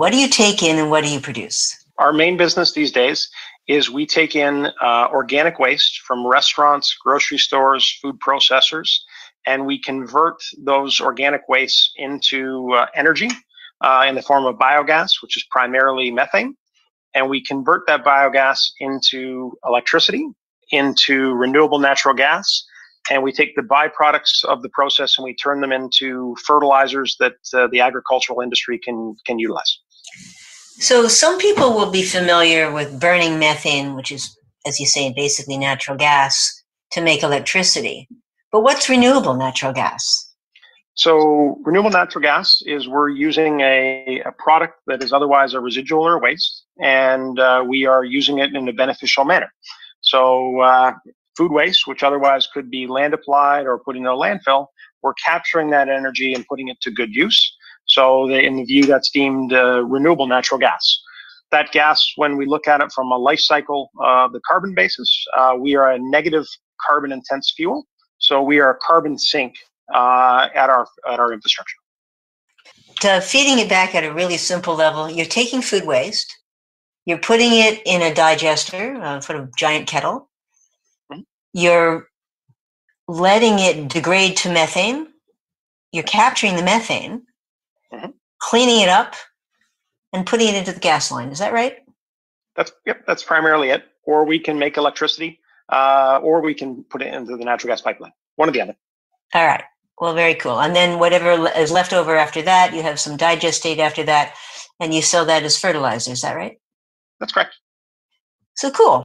What do you take in and what do you produce? Our main business these days is we take in uh, organic waste from restaurants, grocery stores, food processors, and we convert those organic wastes into uh, energy uh, in the form of biogas, which is primarily methane. And we convert that biogas into electricity, into renewable natural gas, and we take the byproducts of the process and we turn them into fertilizers that uh, the agricultural industry can can utilize. So some people will be familiar with burning methane, which is, as you say, basically natural gas to make electricity. But what's renewable natural gas? So renewable natural gas is we're using a, a product that is otherwise a residual or waste, and uh, we are using it in a beneficial manner. So uh, food waste, which otherwise could be land applied or put in a landfill, we're capturing that energy and putting it to good use. So they, in the view, that's deemed uh, renewable natural gas. That gas, when we look at it from a life cycle, uh, the carbon basis, uh, we are a negative carbon intense fuel. So we are a carbon sink uh, at our at our infrastructure. To feeding it back at a really simple level, you're taking food waste, you're putting it in a digester, a sort of giant kettle. Mm-hmm. You're letting it degrade to methane. You're capturing the methane, mm-hmm. cleaning it up, and putting it into the gas line. Is that right? That's yep. That's primarily it. Or we can make electricity, uh, or we can put it into the natural gas pipeline. One or the other. All right. Well, very cool. And then whatever is left over after that, you have some digestate after that, and you sell that as fertilizer. Is that right? That's correct. So cool.